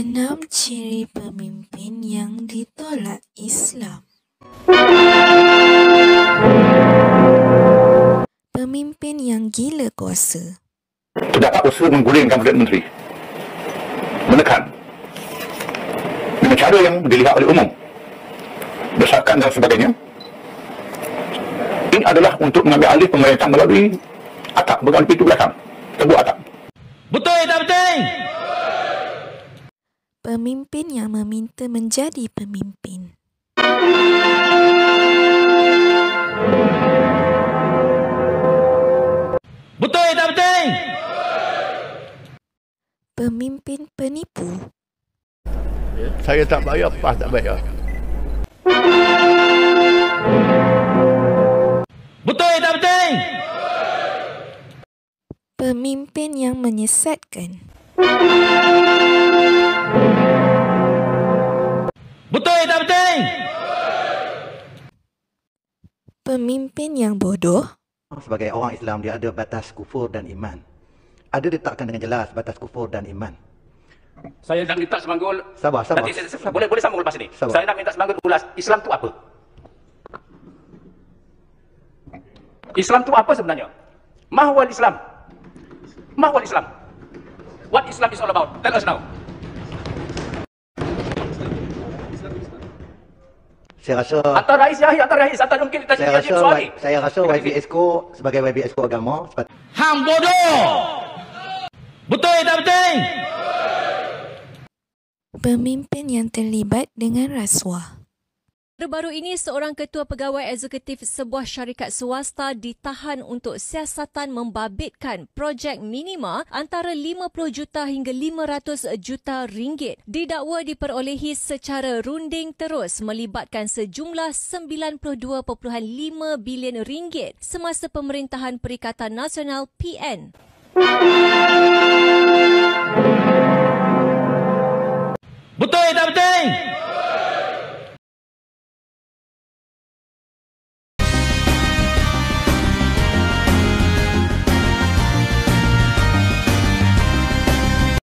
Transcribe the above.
Enam ciri pemimpin yang ditolak Islam. Pemimpin yang gila kuasa. terdapat usaha menggulingkan Perdana Menteri. Menekan. Dengan cara yang dilihat oleh umum. Desakan dan sebagainya. Ini adalah untuk mengambil alih pemerintah melalui atap, bukan pintu belakang. Tebuk atap. Betul tak betul? Pemimpin yang meminta menjadi pemimpin. Betul tak betul? Pemimpin penipu. Saya tak bayar, PAS tak bayar. Betul tak betul? Pemimpin yang menyesatkan. Pemimpin yang bodoh. sebagai orang Islam dia ada batas kufur dan iman. Ada ditetapkan dengan jelas batas kufur dan iman. Saya nak minta semanggul. Sabar, sabar. Nanti saya, saya, boleh boleh sambung lepas ini. Sabar. Saya nak minta semanggul ulas Islam tu apa? Islam tu apa sebenarnya? Mahwal Islam. Mahwal Islam. What Islam is all about? Tell us now. Saya rasa Antar Rais Yahya, antar Rais, antar mungkin kita saya rasa soal ni. saya rasa YBSCO sebagai YBSCO agama sepat- Hang bodoh! Betul tak betul? Pemimpin yang terlibat dengan rasuah. Baru-baru ini, seorang ketua pegawai eksekutif sebuah syarikat swasta ditahan untuk siasatan membabitkan projek minima antara 50 juta hingga 500 juta ringgit. Didakwa diperolehi secara runding terus melibatkan sejumlah 92.5 bilion ringgit semasa pemerintahan Perikatan Nasional PN.